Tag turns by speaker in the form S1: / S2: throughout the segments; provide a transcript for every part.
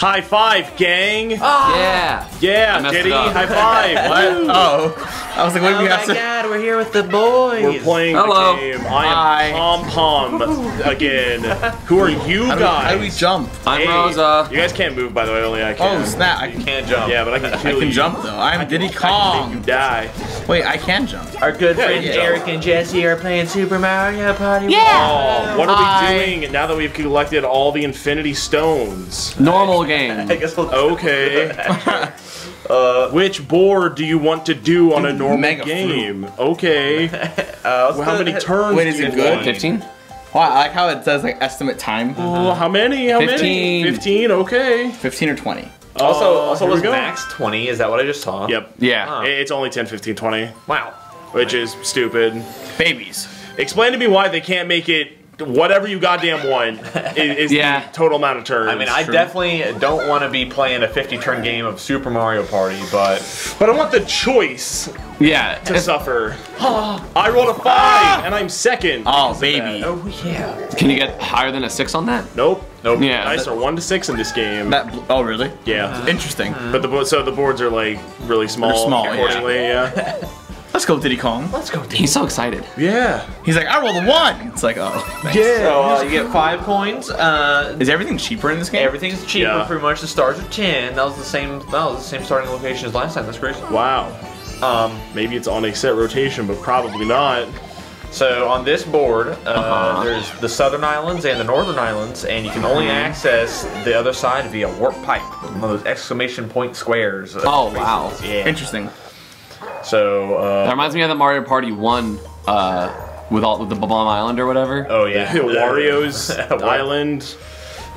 S1: High five, gang. Oh.
S2: Yeah.
S1: Yeah,
S2: I messed
S1: Diddy,
S2: it up.
S1: high five.
S3: What? Oh, I was like, what do
S4: Oh
S3: we
S4: my
S3: have to?
S4: god, we're here with the boys.
S1: We're playing
S2: Hello.
S1: the game. I am Pom Pom again. Who are you
S3: How do, we,
S1: guys?
S3: how do we jump?
S2: I'm
S1: Hey,
S2: Rosa.
S1: You guys can't move, by the way. Only I can.
S3: Oh snap! I
S4: You
S3: can,
S4: can't jump.
S1: Yeah, but I can
S3: I
S1: kill you.
S3: can jump though. I'm Diddy
S1: I can make
S3: Kong.
S1: you die.
S3: Wait, I can jump.
S4: Our good
S1: Yeah,
S4: friends. Eric and Jesse are playing Super Mario Party.
S1: Oh, what are
S3: Hi.
S1: we doing now that we've collected all the Infinity Stones?
S2: Normal game.
S4: I guess we'll.
S1: Okay.
S4: Uh,
S1: Which board do you want to do on a normal
S3: Mega
S1: game? Okay.
S4: uh,
S1: Well, how many turns?
S3: Wait, is
S1: do you
S3: it good?
S1: want?
S2: 15?
S3: Wow, I like how it says like estimate time.
S1: Well, how many? How
S2: 15.
S1: many? 15, okay.
S3: 15 or 20.
S4: Also,
S1: Uh,
S4: also
S1: here we
S4: was
S1: go.
S4: max 20. Is that what I just saw?
S1: Yep.
S2: Yeah.
S4: Huh.
S1: It's only 10, 15, 20,
S4: Wow.
S1: which is stupid.
S3: Babies.
S1: Explain to me why they can't make it whatever you goddamn want is, is
S2: Yeah.
S1: the total amount of turns.
S4: I mean, I
S3: True.
S4: definitely don't want to be playing a 50 turn game of Super Mario Party, but
S1: But I want the choice
S2: Yeah.
S1: to suffer. I rolled a five, and I'm second.
S3: Oh, baby.
S1: that.
S4: oh yeah.
S2: Can you get higher than a 6 on that?
S1: Nope.
S4: Nope.
S2: Yeah.
S1: Dice are one to six in this game.
S3: That. Oh, really?
S1: yeah.
S3: Interesting. Uh-huh.
S1: But the so the boards are like really small.
S3: They're small, yeah.
S1: yeah.
S3: Let's go, Diddy Kong.
S4: Let's go.
S2: He's so excited.
S1: Yeah.
S3: He's like, I rolled a one. It's like, oh. thanks.
S4: So uh, you get five coins. Uh,
S3: Is everything cheaper in this game?
S4: everything's cheaper.
S1: Yeah.
S4: Pretty much. The stars are 10. That was the same. That was the same starting location as last time. That's crazy.
S1: Wow.
S4: Um,
S1: Maybe it's on a set rotation, but probably not.
S4: So on this board, uh,
S2: Uh-huh.
S4: there's the southern islands and the northern islands, and you can only access the other side via warp pipe, one of those exclamation point squares.
S2: Oh, wow.
S4: Yeah.
S3: Interesting.
S4: So,
S2: That
S4: uh,
S2: reminds me of the Mario Party 1 uh, with all with the Bomb Island or whatever.
S4: oh yeah,
S1: Wario's Island.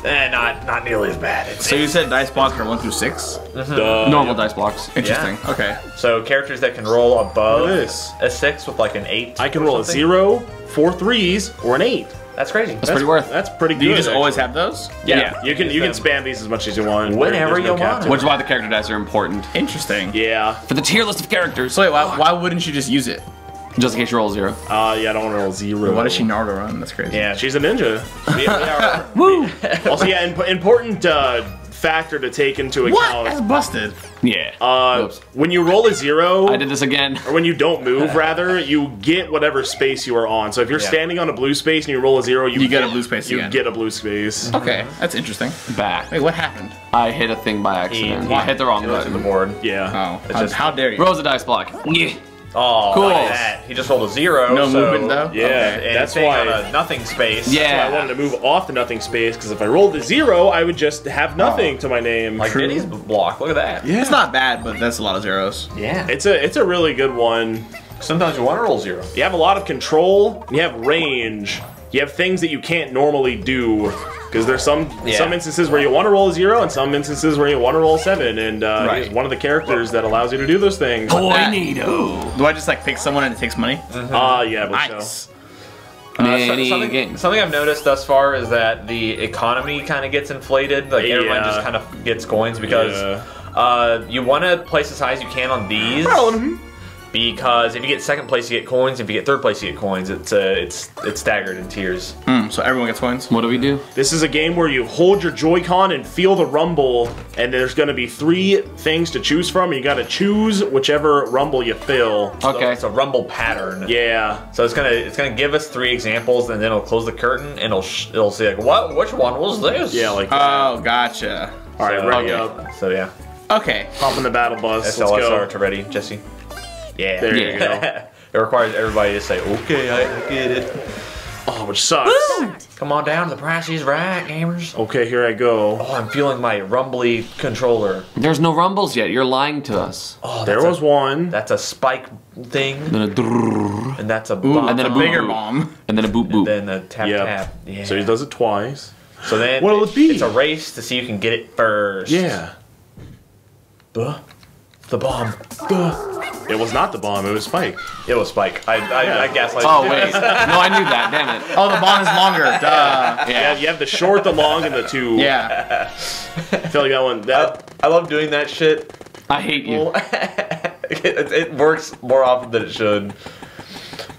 S4: Eh, not not nearly as bad. It's,
S3: So you said dice blocks are one through six?
S1: Duh.
S2: Normal dice blocks.
S3: Interesting. Okay.
S4: so characters that can roll above
S1: this.
S4: a six with like an eight.
S1: I can
S4: or
S1: roll a zero, four threes, or an eight.
S4: That's crazy.
S2: That's pretty worth.
S1: That's pretty
S3: Do
S1: good.
S3: you just always have those?
S1: Yeah, yeah. you can you can spam these as much as you want.
S4: Whenever
S1: There's no
S4: you want.
S2: Which is why the character dice are important.
S3: Interesting.
S1: Yeah.
S2: For the tier list of characters.
S3: So wait, why, why wouldn't you just use it?
S2: Just in case you roll zero.
S1: Uh, yeah, I don't want to roll zero.
S3: Why does she Naruto run? That's crazy.
S4: Yeah.
S1: She's a ninja.
S4: we, we are,
S2: Woo!
S1: also, yeah, imp- important uh, factor to take into
S3: What? That's
S1: account.
S3: busted.
S2: Yeah.
S1: Uh,
S2: Whoops.
S1: when you roll a zero,
S2: I did this again.
S1: or when you don't move, rather, you get whatever space you are on. So if you're
S4: Yeah.
S1: standing on a blue space and you roll a zero, you,
S3: You get a blue space
S1: You
S3: again.
S1: get a blue space.
S3: Okay, that's interesting.
S2: Back.
S3: Wait, what happened?
S2: I hit a thing by accident.
S4: he-
S2: I hit the wrong
S4: he looked at the
S2: button.
S4: board.
S1: Yeah.
S3: Oh,
S4: It's
S3: how,
S4: just-
S3: how dare you?
S2: Rose a dice block. Yeah.
S4: Oh,
S2: Cool.
S4: look at that. He just rolled a zero.
S3: No
S4: so,
S3: movement though.
S1: Yeah,
S3: Okay.
S1: That's
S4: staying
S1: why.
S4: on a nothing space.
S2: Yeah.
S1: I wanted to move off the nothing space because if I rolled a zero, I would just have nothing to my name.
S4: Like
S3: True.
S4: Diddy's block. Look at that.
S1: yeah.
S3: It's not bad, but that's a lot of zeros.
S4: Yeah.
S1: It's a it's a really good one.
S4: Sometimes you want to roll zero.
S1: You have a lot of control. You have range. You have things that you can't normally do. Because there's some
S4: Yeah.
S1: some instances where you want to roll a zero, and some instances where you want to roll a seven, and uh,
S3: Right.
S1: he's one of the characters that allows you to do those things.
S2: Tornado.
S3: Do I just like pick someone and it takes money?
S1: Ah, yeah, but so.
S3: Nice.
S4: Uh, so- something, something I've noticed thus far is that the economy kind of gets inflated. Like everyone just kind of gets coins because
S1: Yeah.
S4: uh, you want to place as high as you can on these. Because if you get second place, you get coins. If you get third place, you get coins. It's uh, it's it's staggered in tiers.
S3: Hmm, so everyone gets coins.
S2: What do we do?
S1: This is a game where you hold your Joy-Con and feel the rumble, and there's going to be three things to choose from. You got to choose whichever rumble you feel.
S4: So
S2: Okay.
S4: it's a rumble pattern.
S1: Yeah.
S4: So it's gonna it's gonna give us three examples, and then it'll close the curtain, and it'll sh- it'll say like, what which one was this?
S1: Yeah, like.
S3: Oh, gotcha.
S1: all right,
S4: so-
S1: ready
S2: okay.
S1: up.
S4: So yeah,
S3: Okay.
S1: Hop in the battle bus. Let's
S4: SLSR
S1: go.
S4: to ready, Jesse. Yeah.
S1: There
S2: Yeah.
S1: you go.
S4: it requires everybody to say, okay, I, I get it.
S1: Oh, which sucks.
S4: Come on down, the price is right, gamers.
S1: Okay, here I go.
S4: Oh, I'm feeling my rumbly controller.
S2: There's no rumbles yet. You're lying to us.
S4: Oh,
S1: There was
S4: a,
S1: one.
S4: That's a spike thing,
S2: Then a drrrr,
S4: and that's a
S3: Ooh,
S4: bomb.
S2: And then a
S3: a bigger bomb.
S2: and then a boop boop.
S4: And then a tap
S1: Yep.
S4: tap. Yeah.
S1: So he does it twice.
S4: So then
S1: What'll it be?
S4: It's a race to see who can get it first.
S1: Yeah.
S4: Duh. The bomb.
S1: It was not the bomb, it was Spike.
S4: It was Spike. I I,
S1: Yeah.
S4: I gaslighted
S2: Oh wait, no, I knew that. Damn it.
S3: Oh, the bomb is longer. Duh.
S1: Yeah, you have the short, the long, and the two.
S3: Yeah.
S1: I feel like that one. That,
S4: I, I love doing that shit.
S2: I hate you.
S4: it, it works more often than it should.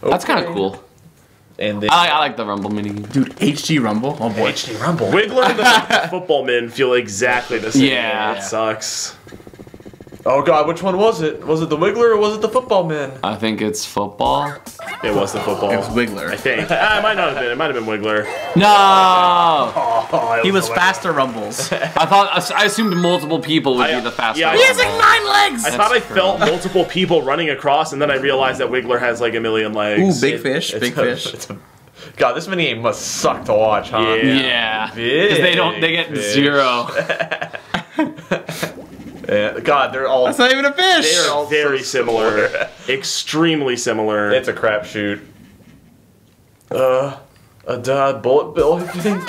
S2: That's kind of cool.
S4: and then
S2: I, I like the Rumble mini.
S3: Dude, HD Rumble. Oh boy.
S4: HD Rumble.
S1: Wiggler and the football men feel exactly the same.
S2: Yeah.
S1: It sucks.
S4: Oh god, which one was it? Was it the Wiggler or was it the Football Man?
S2: I think it's football.
S1: It was the football.
S3: It was Wiggler.
S1: I think. Ah, it might not have been. It might have been Wiggler.
S2: No,
S1: Oh,
S3: He was faster Rumbles.
S2: I thought I assumed multiple people would
S1: I-
S2: be the fastest.
S1: yeah, I-
S3: he has like nine legs.
S1: I thought I felt multiple people running across, and then I realized that Wiggler has like a million legs.
S3: Ooh,
S1: legs.
S3: big fish,
S4: It's
S3: big
S4: a-
S3: fish.
S4: it's a- God, this mini game must suck to watch, huh?
S1: Yeah.
S2: Yeah, they don't. They get
S4: fish.
S2: zero.
S4: Yeah, God, they're all.
S3: That's not even a fish.
S4: They're all
S1: Very
S4: so
S1: similar. Extremely similar.
S4: It's a crapshoot. Uh, a dud bullet bill, I think.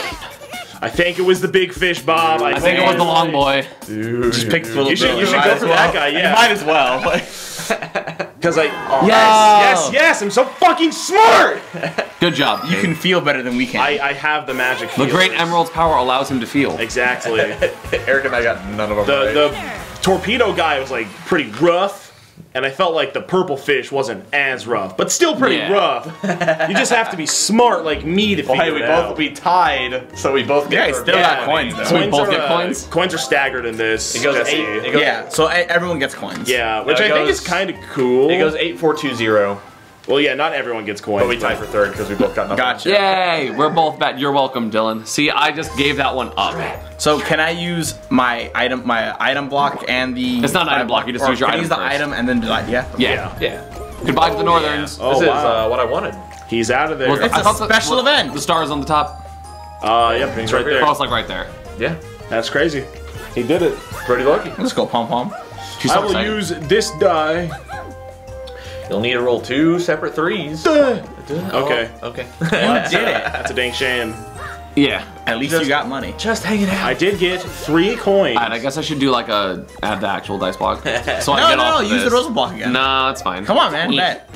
S1: I think it was the big fish, Bob. I,
S2: I think it was the long boy.
S4: Dude,
S3: Just pick Philip
S1: You should, you should go for
S3: well.
S1: that guy,
S3: You might as well.
S1: Because I.
S2: Yo!
S1: Yes, yes, yes! I'm so fucking smart!
S2: Good job.
S3: you can feel better than we can.
S1: I, I have the magic.
S2: the great
S1: feelers.
S2: Emerald's power allows him to feel.
S1: Exactly.
S4: Eric and I got none of them
S1: the
S4: right.
S1: the torpedo guy was like pretty rough, and I felt like the purple fish wasn't as rough, but still pretty
S2: Yeah.
S1: rough. you just have to be smart like me to
S4: Well,
S1: figure
S4: hey, we
S1: it
S4: both
S1: out.
S4: we tied, so we both
S3: Yeah,
S4: get.
S3: he
S4: our-
S3: still got coins, though.
S4: mean,
S2: So we both
S1: are,
S2: get
S1: uh,
S2: coins?
S1: Coins are staggered in this.
S4: It goes
S1: Jesse.
S4: eight. It goes,
S3: yeah, so e- everyone gets coins.
S1: Yeah, which
S4: No,
S1: I
S4: it
S1: think is kind of cool.
S4: It goes eight, four, two, zero.
S1: Well, yeah, not everyone gets coins.
S4: But we tied for third because we both got nothing.
S3: Gotcha.
S2: Yay! We're both bet. You're welcome, Dillon. See, I just gave that one up.
S3: So can I use my item, my item block, and the?
S2: It's not an item block, you just use your
S3: can I
S2: item
S3: use the
S2: first.
S3: item and then do that? Yeah.
S2: Yeah.
S4: Yeah.
S2: Goodbye to the Northerns.
S1: Oh,
S4: this is
S1: wow.
S4: uh, what I wanted.
S1: He's out of there.
S2: Was-
S3: It's
S2: I
S3: a
S2: thought the-
S3: special event.
S2: The stars on the top.
S1: uh, yep, it's right
S2: Oh,
S1: there.
S2: it's like right there.
S4: Yeah.
S1: That's crazy. He did it.
S4: Pretty lucky.
S3: Let's go pom pom.
S2: She's
S1: I
S2: so
S1: will
S2: excited.
S1: use this die.
S4: You'll need to roll two separate threes.
S1: Okay.
S4: Okay.
S3: You did it.
S1: That's a dang shame.
S2: Yeah.
S3: At least
S1: Just-
S3: you got money.
S4: Just hanging out.
S1: I did get three coins.
S2: Alright, I guess I should do like a add the actual dice block. So I
S3: No,
S2: get
S3: no,
S2: off
S3: no.
S2: of
S3: Use the
S2: this.
S3: rose block again.
S2: Nah, it's fine.
S3: Come on, man. Bet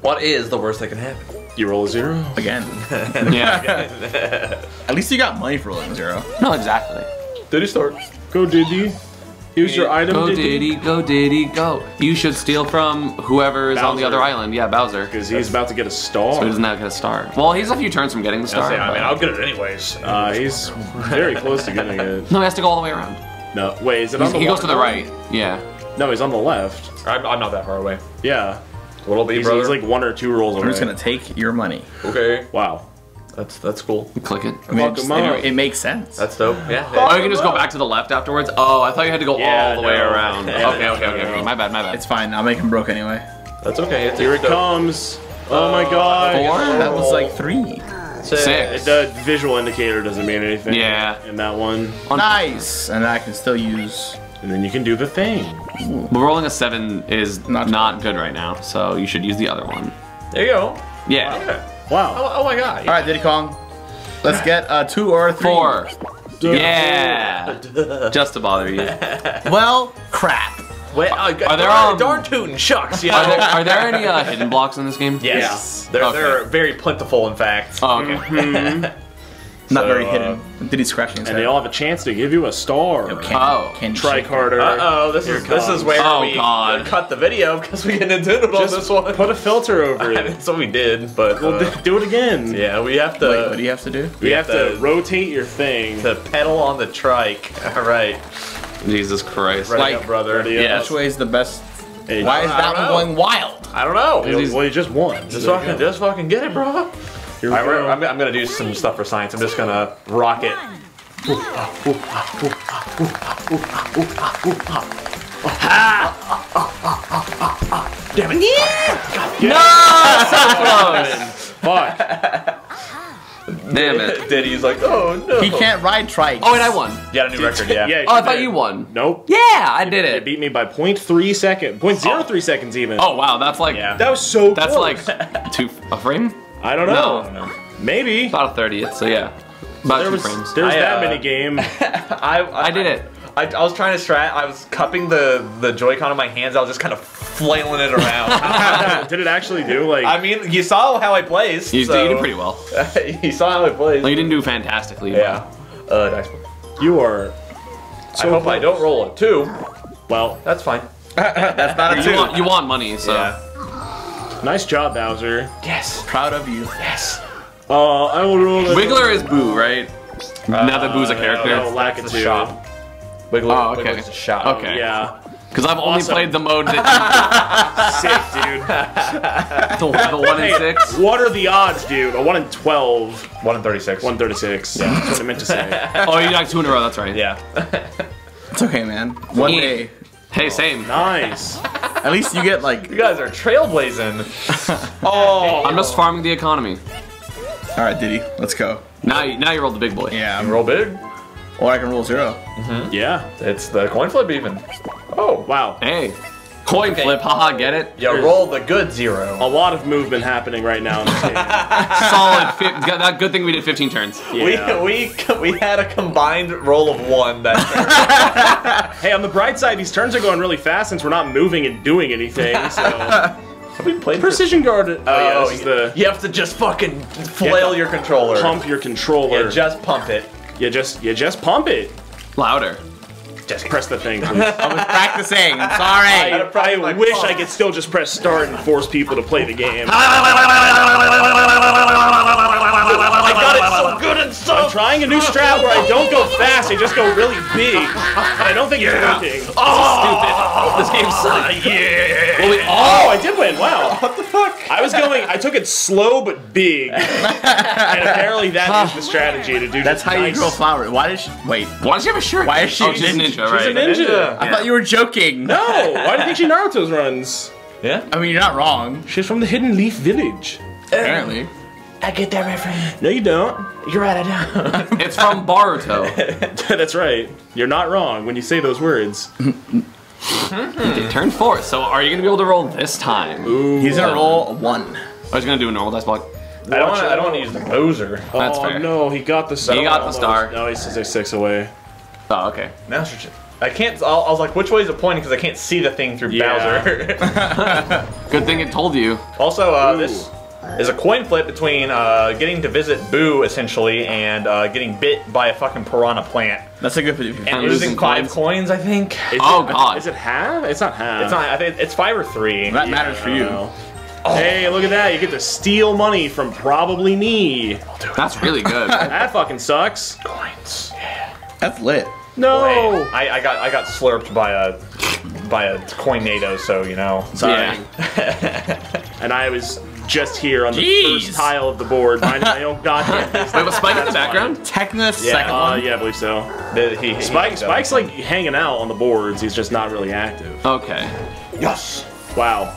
S4: What is the worst that can happen?
S1: You roll a zero.
S3: again.
S2: Yeah.
S3: At least you got money for rolling zero.
S2: no, exactly.
S4: Did he start?
S1: Go Diddy. Here's your item,
S2: Go
S1: Diddy.
S2: Diddy, go Diddy, go. You should steal from whoever is on the other island. Yeah, Bowser.
S1: Because he's about to get a star.
S2: So he doesn't have to get a star. Well, he's a few turns from getting the star.
S4: I mean, I'll get it anyways.
S1: Uh, he's very close to getting it.
S2: no, he has to go all the way around.
S1: No, wait, is it on the
S2: he goes to the
S1: water?
S2: right. Yeah.
S1: No, he's on the left.
S4: I'm, I'm not that far away.
S1: Yeah.
S4: A little bit,
S1: He's,
S4: brother.
S1: he's like one or two rolls away.
S3: I'm just gonna take your money.
S4: okay.
S1: Wow.
S4: That's that's cool.
S2: Click it.
S3: I mean, it, just- it, it makes sense.
S4: That's dope. Yeah.
S2: Oh, you can just go back to the left afterwards? Oh, I thought you had to go
S1: Yeah,
S2: all the way around. Okay, okay, okay, okay. My bad, my bad.
S3: It's fine. I'll make him broke anyway.
S4: That's okay. It's
S1: Here it
S4: dope.
S1: comes. Oh my uh, god.
S2: Four?
S3: That was like three.
S2: Six.
S1: The visual indicator doesn't mean anything.
S2: Yeah.
S1: In that one.
S3: Nice. And I can still use.
S1: And then you can do the thing.
S2: But rolling a seven is
S3: Not
S2: not, good right now, so you should use the other one.
S4: There you go.
S2: Yeah.
S4: Okay.
S1: Wow.
S4: Oh, oh my god.
S3: All right, Diddy Kong. Let's get a two or three.
S2: Four. Yeah. Just to bother you.
S3: Well, crap.
S4: Wait, uh,
S2: Are there,
S4: darn,
S2: um,
S4: darn tootin' shucks? Yeah.
S2: Are there, are there any uh, hidden blocks in this game?
S4: Yes. They're,
S2: Okay.
S4: they're very plentiful, in fact.
S2: Oh, okay.
S3: Not
S4: So,
S3: very
S4: uh,
S3: hidden. Diddy's scratching his
S1: And
S3: head.
S1: they all have a chance to give you a star.
S3: Candy,
S2: Oh.
S3: candy
S1: Try. Carter.
S4: Uh oh, this
S1: Here
S4: is
S1: it
S4: this is
S1: comes.
S4: where
S2: Oh,
S4: we
S2: God.
S4: cut the video because we get Nintendo on
S1: Just
S4: this one.
S1: Put a filter over it.
S4: That's what we did, but
S1: Well,
S4: uh,
S1: d- do it again.
S4: yeah, we have to
S3: Wait, what do you have to do?
S1: We have to
S4: have to-
S1: rotate your thing.
S4: to pedal on the trike. All right,
S2: Jesus Christ.
S4: ready
S3: Like-
S4: up, brother.
S1: Ready
S2: Yeah.
S3: Which way is the best?
S1: Hey,
S3: Why is that one
S4: know.
S3: going wild?
S4: I don't know.
S1: Well, well, you just won.
S4: Just fucking, just fucking get it, bro.
S1: Here we
S4: All right,
S1: go.
S4: I'm, I'm gonna do some stuff for science. I'm just gonna rock it. Damn it! No!
S1: Fuck. Uh-huh.
S2: Damn it.
S4: Diddy's like, oh no.
S3: He can't ride trike.
S2: Oh, and I won.
S4: You got a new record, yeah.
S1: Yeah.
S2: Oh, I
S1: she
S2: thought you won.
S1: Nope.
S2: Yeah, I did
S1: It
S2: it.
S1: beat me by 0.3 second. 0.03 seconds even.
S2: Oh, wow, that's like,
S4: Yeah.
S1: That was so
S2: that's
S1: close.
S2: like two, a frame?
S1: I don't know.
S2: No.
S4: No.
S1: Maybe.
S2: About a 30th, so yeah. About
S1: There
S2: two
S1: was
S2: frames.
S1: there's
S4: I,
S1: that
S4: uh,
S1: mini game.
S4: I, I,
S2: I did it.
S4: I, I was trying to strat. I was cupping the the Joy-Con in my hands. I was just kind of flailing it around.
S1: Did it actually do like?
S4: I mean, you saw how I placed.
S2: You,
S4: so-
S2: you did pretty well.
S4: you saw how I placed.
S2: Well, you didn't do fantastically. but-
S4: yeah. Uh, dice
S1: you are.
S4: I hope I don't roll a two.
S1: Well,
S4: That's fine.
S3: That's not a
S2: You want, you want money, so.
S4: Yeah.
S1: Nice job, Bowser.
S4: Yes.
S3: Proud of you.
S4: Yes.
S1: Uh, I will roll a
S2: Wiggler is Boo, right? now that Boo's a character.
S1: no, lack
S4: It's
S1: of
S4: a shop. Wiggler,
S2: Oh, okay.
S4: Wiggler's a shop.
S2: Okay.
S1: Yeah.
S2: Because I've only
S1: Awesome.
S2: played the mode that
S1: Sick, dude.
S2: the, the one in six.
S1: What are the odds, dude? A 1 in 12,
S4: One in thirty-six.
S1: 136. That's what I meant to say.
S2: Oh, you got two in a row. That's right.
S4: Yeah.
S3: It's okay, man. One
S2: Yeah.
S3: day.
S2: Hey, oh, same.
S1: Nice.
S3: At least you get like.
S4: you guys are trailblazing. oh.
S2: I'm just farming the economy.
S3: All right, Diddy, let's go.
S2: Now, you, now you roll the big boy.
S3: Yeah, I'm
S4: Roll big.
S3: or I can roll zero. Mm-hmm.
S1: Yeah.
S4: It's the coin flip even. Oh.
S1: Wow.
S2: Hey, coin flip. Haha, get it?
S4: You roll the good zero.
S1: A lot of movement happening right now in this game.
S2: Solid. Fi- that good thing we did 15 turns.
S1: Yeah.
S4: We, we we had a combined roll of one that
S1: Hey, on the bright side, these turns are going really fast since we're not moving and doing anything. So
S4: we played
S1: precision guard. Oh, yeah,
S4: Oh,
S1: this is the
S4: you have to just fucking flail your controller.
S1: pump your controller.
S4: Yeah, just pump it.
S1: you just you just pump it.
S2: Louder.
S4: Just
S1: Press the thing. please.
S3: I was practicing. I'm
S1: I,
S3: sorry.
S1: I wish
S4: pump.
S1: I could still just press start and force people to play the game.
S4: I got it so good and so.
S1: I'm trying a new strat where I don't go fast, I just go really big. And I don't think it's working.
S2: This ah. game ah, sucks.
S4: Yeah.
S2: Well, we
S1: Oh, I did win! Wow. What the fuck? I was going. I took it slow but big, and apparently that is the strategy to do. That.
S3: That's
S1: just
S3: how you
S1: nice-
S3: grow flowers. Why did she? Wait.
S2: Why does she have a shirt?
S3: Why is she
S2: Oh,
S3: a
S2: she's a
S3: ninja?
S2: ninja, right?
S1: She's a ninja.
S3: I thought you were joking.
S1: No, why do you think she Naruto's runs?
S4: Yeah.
S3: I mean, you're not wrong.
S1: She's from the Hidden Leaf Village.
S3: Apparently.
S4: I get that reference.
S1: No, you don't.
S4: You're right. I don't.
S2: It's from Boruto.
S1: That's right. You're not wrong when you say those words.
S2: Turn four. So are you gonna be able to roll this time?
S3: He's gonna roll one.
S2: I was gonna do a normal dice block.
S4: I don't want. I don't want to use the Bowser.
S2: That's
S1: oh
S2: fair.
S1: no, he got the star.
S2: He got the star.
S1: No, he's a six away.
S2: Oh, okay.
S4: Master Chief. I can't. I I was like, which way is it pointing? Because I can't see the thing through
S1: Yeah.
S4: Bowser.
S2: Good thing it told you.
S4: also, uh, this is a coin flip between uh, getting to visit Boo essentially and uh, getting bit by a fucking piranha plant
S3: That's a good position.
S4: and
S2: And
S4: losing
S2: losing
S4: five
S2: coins.
S4: coins. I think
S1: Is
S2: Oh,
S1: it,
S2: God.
S1: Is it half? It's not half.
S4: it's not. I think it's five or three.
S3: That matters for you.
S1: Hey, look at that! You get to steal money from probably me.
S2: That's really good.
S1: That fucking sucks.
S4: coins. Yeah.
S3: That's lit.
S1: No.
S4: I, I got I got slurped by a by a coinado, so you know.
S3: Sorry.
S2: Yeah.
S1: And I was just here on the
S3: Jeez.
S1: first tile of the board, minding my own goddamn business.
S2: Wait, was Spike in the
S1: That's
S2: background?
S3: Techna second
S1: Uh,
S3: one.
S1: yeah, I believe so.
S4: The- he- he-
S1: Spike,
S4: he-
S1: Spike's like hanging out on the boards. He's just not really active.
S2: Okay.
S4: yes.
S1: Wow.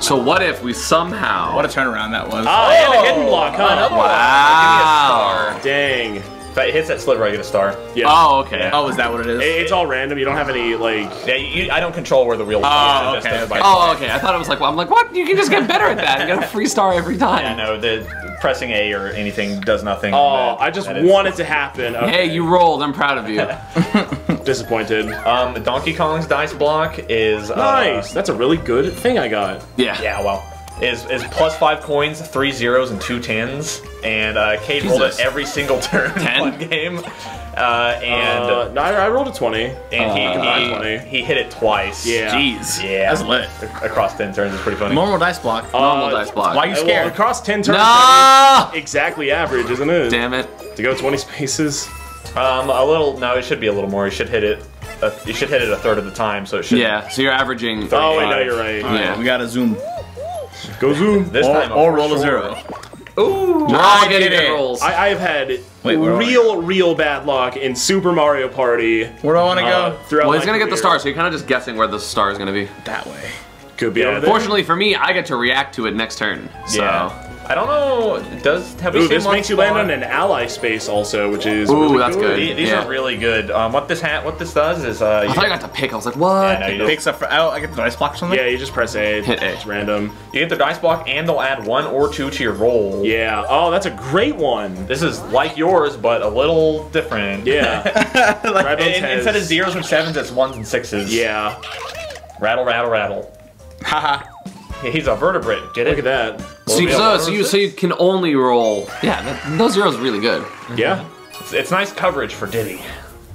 S2: So what if we somehow?
S3: What a turnaround that was.
S1: Ah, and a hidden block, huh?
S4: Another
S2: Wow.
S4: one. Give me a
S1: Dang.
S4: Star. If it hits that sliver, I get a star.
S1: Yeah.
S2: Oh, okay.
S3: Oh, is that what it is?
S1: It- It's all random. You don't have any like.
S4: Yeah, you, I don't control where the wheel.
S3: Oh,
S4: goes,
S3: okay, okay.
S4: by-
S2: Oh, okay. I thought it was like, well, I'm like, what? You can just get better at that and get a free star every time.
S4: Yeah, no, the pressing A or anything does nothing.
S1: Oh,
S4: That-
S1: I just
S4: that is-
S1: want it to happen. Okay.
S2: Hey, you rolled. I'm proud of you.
S1: disappointed.
S4: Um, Donkey Kong's dice block is uh,
S1: Nice. That's a really good thing I got.
S2: Yeah.
S4: Yeah, well, is is plus five coins, three zeros, and two tens. And uh, Cade rolled it every single turn in
S2: Ten?
S4: one game. Uh, and
S1: Uh, no, I, I rolled a twenty.
S4: and he,
S1: combined 20.
S4: he he hit it twice.
S1: Yeah.
S3: Jeez.
S4: Yeah.
S3: That's lit.
S4: Across ten turns is pretty funny.
S3: Normal dice block.
S2: Normal
S1: Uh,
S2: dice block.
S3: why are you
S1: Uh, Well,
S3: scared?
S1: across ten turns,
S2: No!
S1: exactly average, isn't it?
S2: Damn it.
S1: To go twenty spaces.
S4: Um, a little. No, it should be a little more. You should hit it. A, you should hit it a third of the time, so it should.
S2: Yeah. So you're averaging.
S1: Oh, wait, no, you're right.
S2: Yeah.
S3: We gotta zoom.
S1: Go zoom.
S4: This
S3: Or,
S4: time,
S3: or
S4: for
S3: roll a
S4: sure.
S3: zero.
S4: Ooh.
S2: We're getting
S3: did it.
S2: rolls.
S1: I, I have had
S3: Wait, where am I?
S1: real, real bad luck in Super Mario Party.
S3: Where do I want to
S1: Uh,
S3: go?
S1: throughout
S2: well, he's gonna get the star, so you're kind of just guessing where the star is gonna be.
S3: That way.
S1: Could be
S4: Yeah,
S1: over there.
S2: Fortunately for me, I get to react to it next turn. So.
S4: Yeah. I don't know. Does have we
S1: Ooh, this
S4: one
S1: makes you land on an ally space also, which is
S2: Ooh,
S1: really
S2: that's good.
S4: The- These
S2: Yeah.
S4: are really good. Um, what this hat, what this does is, uh,
S2: I thought I got to pick. I was like, what?
S4: Yeah, no, you.
S3: Picks up for. Oh, I get the dice block or something?
S1: Yeah, you just press A.
S2: Hit A.
S1: It's random.
S4: you get the dice block, and they'll add one or two to your roll.
S1: Yeah. Oh, that's a great one.
S4: This is like yours, but a little different.
S1: Yeah.
S4: In-
S1: Rabbit has-
S4: instead of zeros and sevens, it's ones and sixes.
S1: Yeah.
S4: Rattle, rattle, rattle.
S3: Haha.
S4: He's a vertebrate. Get
S1: Look
S4: it?
S1: at that.
S2: So, you, so, so you so you can only roll. Yeah, that, those zeros really good.
S1: Yeah.
S4: It's, it's nice coverage for Diddy.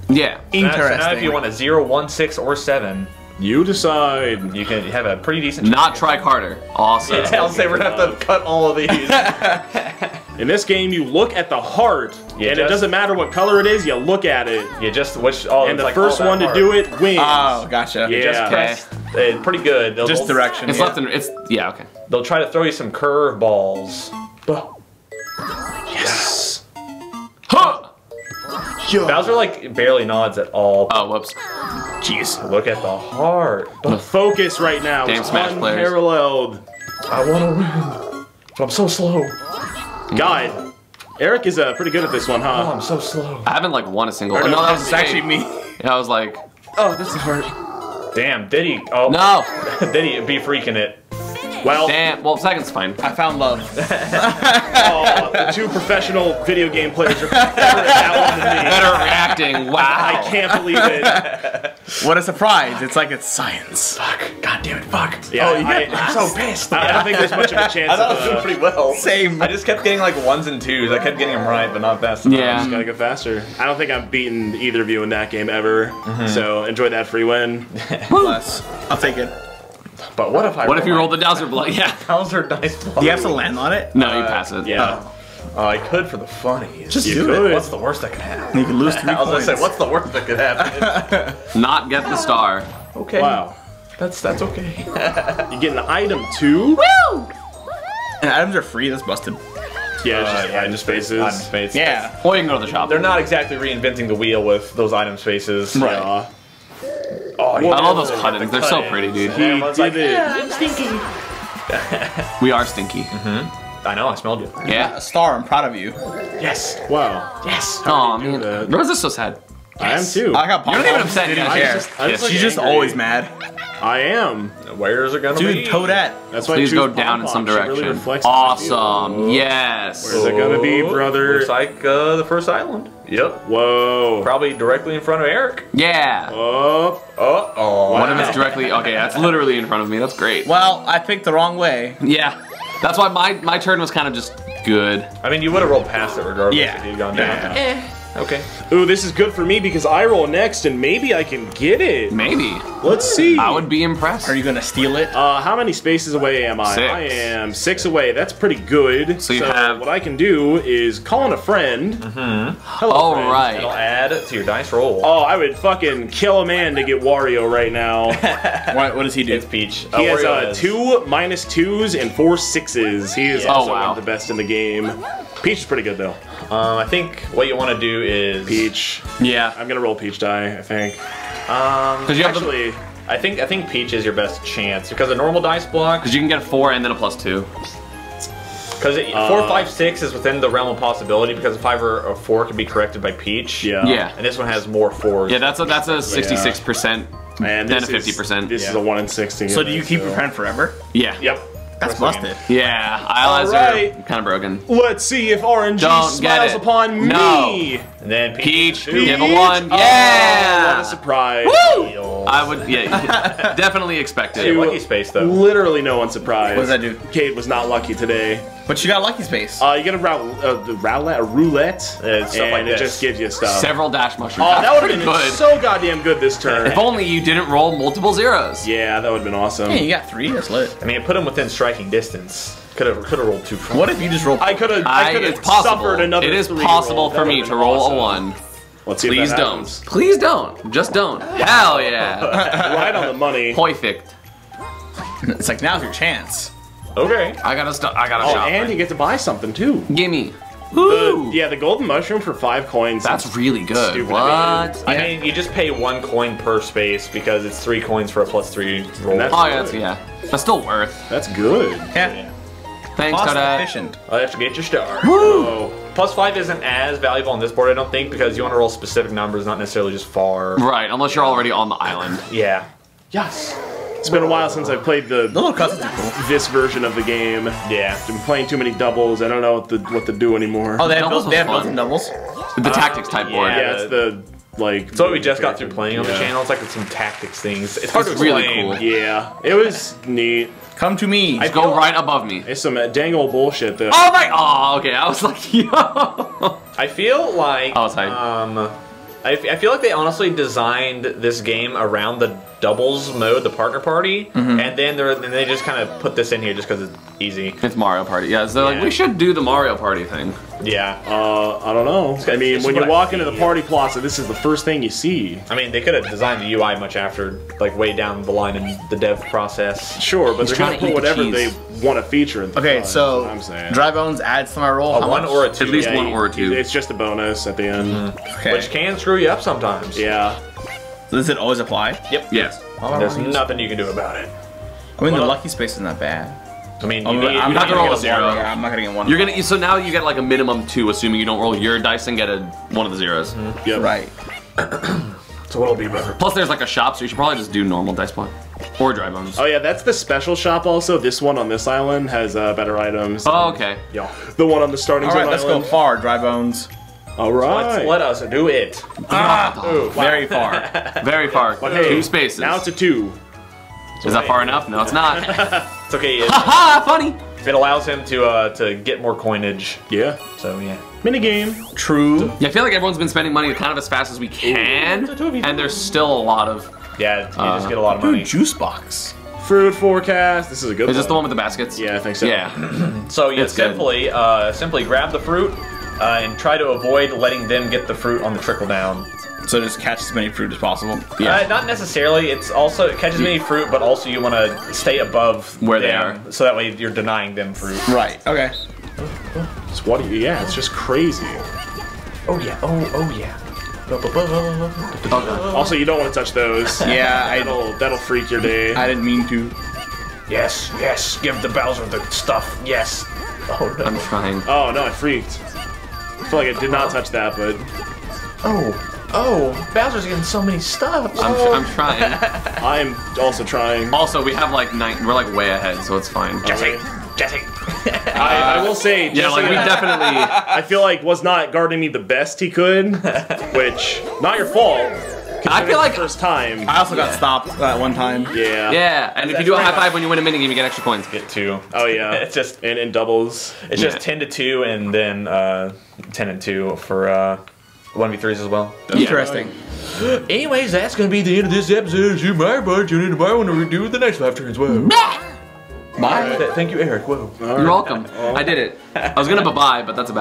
S2: Yeah.
S4: Now- So now,
S3: Interesting.
S4: if you want a zero, one, six, or seven,
S1: You decide.
S4: You can have a pretty decent.
S2: Not try Carter. Awesome.
S4: Yeah, I'll say we're gonna have to cut all of these.
S1: In this game, you look at the heart,
S4: Yeah,
S1: and it doesn't matter what color it is. You look at it,
S4: you just which oh,
S1: and the
S4: like
S1: first
S4: all that
S1: one to
S4: hard.
S1: do it wins.
S3: Oh, gotcha.
S1: Yeah.
S4: Just press. Uh, pretty good. They'll,
S3: Just
S4: they'll-
S3: direction.
S2: It's
S3: yeah.
S2: left and it's yeah okay.
S4: They'll try to throw you some curve balls.
S1: yes.
S2: Huh!
S4: Bowser like barely nods at all.
S2: Oh whoops.
S1: Jeez.
S4: Look at the heart.
S1: The focus right now
S2: Damn
S1: is
S2: Smash players.
S1: unparalleled.
S4: I want to win, but I'm so slow.
S1: God, Eric is uh, pretty good at this one, huh?
S4: I'm so slow.
S2: I haven't like won a single.
S3: Or
S2: no,
S3: no,
S2: that was
S3: actually
S2: me.
S3: me.
S2: Yeah, I was like,
S1: Oh, this is heart.
S4: Damn, did he? Oh
S2: no.
S4: did he be freaking it?
S1: Well,
S2: Damn. Well, second's fine.
S3: I found love.
S1: oh, the two professional video game players are better at that one than me.
S2: Better reacting. Wow.
S1: I can't believe it.
S3: What a surprise! It's like it's science.
S4: Fuck. God damn it. Fuck.
S1: Yeah,
S4: oh, you
S1: I,
S4: I'm so pissed.
S1: I don't think there's much of a chance
S4: I thought I was doing pretty well.
S3: Same.
S4: I just kept getting like ones and twos. I kept getting them right, but not fast enough.
S2: Yeah.
S1: I just gotta go faster. I don't think I've beaten either of you in that game ever. Mm-hmm. So enjoy that free win.
S3: Bless. I'll take it.
S4: But what if I?
S2: What if you rolled the Dowser blood? Yeah.
S4: Bowser dice?
S3: Do you have to land on it?
S2: No, you pass it.
S1: Yeah.
S4: Oh, I could for the funnies.
S3: Just
S1: You
S3: do
S1: could.
S3: it.
S4: What's the worst that could happen?
S3: You can lose three
S4: I was
S3: points.
S4: gonna say, what's the worst that could happen?
S2: Not get the star.
S4: okay.
S1: Wow.
S4: That's that's okay.
S1: You get an item too? Woo!
S3: And items are free. That's busted.
S1: Yeah, it's
S4: Uh,
S1: just item spaces.
S4: Item space.
S3: Yeah.
S2: Or you can go to the shop.
S4: They're not exactly reinventing the wheel with those item spaces.
S3: Right.
S1: Yeah.
S4: Oh,
S2: I love those cut-ins. They're so pretty, dude.
S1: He did
S4: like,
S1: it.
S4: I'm stinky.
S2: We are stinky.
S4: I know. I smelled you.
S2: Yeah.
S3: A star. I'm proud of you.
S4: Yes.
S1: Wow.
S4: Yes.
S2: Oh
S1: do
S2: man.
S1: that?
S2: Why is this so sad?
S1: I am too.
S3: I got
S2: You're not even
S3: pom-poms.
S2: upset.
S3: Didn't
S2: yeah.
S3: care.
S1: just-
S2: Yes.
S1: just
S3: She's just always mad.
S1: I am.
S4: Where's it gonna be?
S3: Dude, Toadette.
S1: That's why I
S2: Please
S1: choose
S2: go down in some
S1: pom-poms. It really
S2: direction.
S1: reflects how I feel.
S2: Awesome. Yes.
S1: Where's it gonna be, brother?
S4: Looks like uh, the first island. Yep.
S1: Whoa.
S4: Probably directly in front of Eric.
S2: Yeah.
S1: Oh.
S4: Uh oh.
S2: What if it's directly? Okay, that's literally in front of me. That's great.
S3: Well, I picked the wrong way.
S2: Yeah. That's why my my turn was kind of just good.
S4: I mean, you would have rolled past it regardless
S3: Yeah.
S4: if you'd gone down.
S1: Yeah.
S4: Okay.
S1: Ooh, this is good for me because I roll next and maybe I can get it.
S2: Maybe.
S1: Let's see.
S2: I would be impressed.
S3: Are you gonna steal it?
S1: Uh, how many spaces away am I?
S2: Six.
S1: I am six away. That's pretty good.
S2: So you have-
S1: what I can do is call in a friend. Mm-hmm. Hello,
S2: All
S1: friend.
S2: right.
S4: It'll add to your dice roll.
S1: Oh, I would fucking kill a man to get Wario right now.
S3: What, what does he do?
S4: It's Peach.
S1: He
S4: Oh,
S1: has
S4: Wario
S1: uh,
S4: has-
S1: two minus twos and four sixes. He is
S4: Yeah.
S1: also
S2: Oh, wow.
S1: one of the best in the game. Peach is pretty good though.
S4: Um, I think what you want to do is
S1: Peach.
S2: Yeah.
S1: I'm gonna roll Peach die. I think.
S4: Um,
S2: Because you have the
S1: Actually,
S4: I think I think Peach is your best chance because a normal dice block.
S2: because you can get a four and then a plus two.
S4: Because four, five, six is within the realm of possibility because a five or a four can be corrected by Peach.
S1: yeah.
S2: Yeah.
S4: And this one has more fours.
S2: Yeah, that's a that's a sixty-six percent.
S1: Man,
S2: Then
S1: this
S2: a 50%.
S1: This is a one in sixty.
S3: So do you keep your friend forever?
S2: Yeah.
S4: Yep.
S3: That's
S4: Rest of
S3: busted.
S2: Yeah. Eyes
S1: Alright.
S2: are kind of broken.
S1: Let's see if RNG
S2: Don't
S1: smiles upon
S2: No.
S1: me.
S4: And then
S2: Peach,
S4: Peach.
S2: give a one.
S1: Oh,
S2: Yeah.
S1: what a surprise.
S4: Woo!
S2: I would. Yeah. definitely expect
S4: Hey,
S2: it.
S4: lucky space though.
S1: Literally no one surprised.
S3: What does that do?
S1: Cade was not lucky today.
S3: But you got lucky space.
S1: Uh, you get a, roul- uh, the roulette, a roulette,
S4: Yeah, stuff
S1: and
S4: like
S1: it
S4: this.
S1: just gives you stuff.
S2: Several dash mushrooms.
S1: Oh, that would have been
S2: good.
S1: so goddamn good this turn.
S2: if only you didn't roll multiple zeros.
S1: yeah, that would have been awesome.
S3: Hey, you got three. That's lit.
S4: I mean, it put him within striking distance. Could have could have rolled two.
S3: What if you just rolled?
S1: I could have.
S2: I,
S1: I could have suffered another.
S2: it is
S1: three
S2: possible
S1: roll.
S2: for me to roll
S1: awesome.
S2: a one.
S1: Let's see
S2: Please
S1: if that
S2: don't.
S1: happens.
S2: Please don't. Just don't. Hell yeah.
S1: right on the money.
S2: Perfect.
S3: It's like now's your chance.
S4: Okay.
S2: I gotta stop. I gotta
S1: Oh,
S2: shop.
S1: and you get to buy something too.
S2: Gimme.
S1: The, yeah, the golden mushroom for five coins.
S2: That's really good.
S1: Stupid
S2: What?
S4: I mean, you just pay one coin per space because it's three coins for a plus three roll.
S1: that's-
S2: Oh, yeah, that's, yeah. That's still worth.
S1: That's good.
S3: Yeah.
S2: Thanks,
S3: Cost
S2: Kodak.
S3: efficient.
S4: I'll have to get your star.
S1: Oh,
S4: Plus five isn't as valuable on this board, I don't think, because you want to roll specific numbers, not necessarily just far.
S2: Right, unless you're already on the island.
S4: Yeah.
S1: yes. It's been a while since I've played the
S3: The little cutscenes are cool.
S1: this version of the game.
S4: Yeah.
S1: I've been playing too many doubles. I don't know what to what to do anymore.
S3: Oh, they have,
S2: Doubles
S3: they have
S2: fun.
S3: doubles.
S2: The tactics type board.
S1: yeah, it's the like.
S4: So we just got through playing on the channel. It's like some tactics things. It's hard
S2: It's
S4: to
S2: really cool.
S1: Yeah, it was neat.
S3: Come to me.
S2: Just go right above me.
S1: It's some uh, dang old bullshit though.
S2: Oh my! Oh, okay. I was like, yo.
S4: I feel like
S2: I was hyped.
S4: um, I, f- I feel like they honestly designed this game around the doubles mode, the partner party,
S3: Mm-hmm.
S4: and then they're and they just kind of put this in here just because it's easy.
S2: It's Mario Party. Yeah, so they're like, we should do the Mario Party thing.
S4: Yeah.
S1: Uh, I don't know. I mean, when
S4: what
S1: you
S4: I
S1: walk into the party plaza, this is the first thing you see.
S4: I mean, they could have designed the UI much after, like way down the line in the dev process.
S1: Sure, but
S2: He's
S1: they're
S2: trying
S1: gonna
S2: to
S1: put
S2: eat the
S1: whatever they
S2: cheese.
S1: Want to feature in the
S3: Okay,
S1: fun,
S3: so
S1: I'm saying.
S3: dry bones adds to my roll.
S4: A
S3: How
S4: one
S3: much?
S4: or a two,
S2: At least
S1: Yeah,
S2: one or two.
S1: It's just a bonus at the end. Mm-hmm.
S3: Okay.
S4: which can screw you up sometimes.
S1: Yeah.
S3: Does it always apply?
S4: Yep.
S2: Yes.
S4: There's nothing you can do about it.
S3: I mean, the lucky space isn't that bad.
S4: I mean,
S3: oh,
S4: I'm, need,
S3: I'm
S4: you
S3: not
S4: need
S3: gonna roll a
S4: get
S3: zero.
S2: zero.
S3: Yeah, I'm not gonna get one.
S2: You're gonna so now you get like a minimum two, assuming you don't roll your dice and get a one of the zeros. Mm-hmm.
S1: Yep.
S3: right.
S4: So what'll be better.
S2: Plus, there's like a shop, so you should probably just do normal dice point or dry bones.
S1: Oh yeah, that's the special shop. Also, this one on this island has uh, better items.
S2: Oh, okay.
S1: Yeah. The one on the starting
S3: All
S1: zone
S3: let's go far. Dry bones.
S1: All right.
S4: Let's let us do it.
S3: Ah, very far.
S2: Very far.
S1: But hey,
S2: Two spaces.
S1: Now it's a two.
S2: Is that far enough? No, it's not.
S4: It's okay. It,
S2: Ha! Funny.
S4: it allows him to uh, to get more coinage.
S1: Yeah.
S4: So yeah.
S1: Minigame.
S3: True.
S2: Yeah, I feel like everyone's been spending money kind of as fast as we can, and there's still a lot of.
S4: Yeah, you
S2: Uh,
S4: just get a lot of
S3: Ooh,
S4: money.
S3: juice box.
S1: Fruit forecast. This is a good
S2: Is
S1: one.
S2: this the one with the baskets?
S1: Yeah, I think so.
S2: Yeah.
S4: So you
S2: It's
S4: simply uh, simply grab the fruit uh, and try to avoid letting them get the fruit on the trickle down.
S3: So just catch as many fruit as possible.
S2: Yeah.
S4: Uh, not necessarily. It's also it catches many fruit, but also you want to stay above
S2: Where they
S4: are, so that way you're denying them fruit.
S3: Right. Okay.
S1: It's what? do you- Yeah, it's just crazy.
S4: Oh yeah. Oh oh yeah.
S2: Okay.
S1: Also, you don't want to touch those.
S3: Yeah, I
S1: That'll that'll freak your day.
S3: I didn't mean to.
S4: Yes yes. Give the Bowser the stuff. Yes. Oh no.
S2: I'm trying.
S1: Oh no, I freaked. I feel like I did not touch that, but
S4: Oh oh. Bowser's getting so many stuff.
S2: I'm, I'm trying.
S1: I am also trying.
S2: Also, we have like nine. We're like way ahead, so it's fine.
S4: Jesse Jesse.
S1: I, I will say,
S2: Yeah, like we definitely.
S1: I feel like was not guarding me the best he could, which not your fault.
S2: I feel like.
S1: first time.
S3: I also got stopped that one time.
S1: Yeah.
S2: Yeah, and if you do a high five when you win a minigame, you get extra points.
S4: Get two.
S1: Oh yeah.
S4: It's just
S1: and in doubles.
S4: It's just 10 to 2 and then uh, 10 and 2 for uh, 1v3s as well.
S3: Interesting.
S4: Anyways, that's going to be the end of this episode of Super Mario Bros. Tune in tomorrow when we do the next live turn as well.
S3: Bye.
S4: Th- Thank you, Eric. Whoa.
S2: You're welcome. I did it. I was gonna bye bye, but that's about it.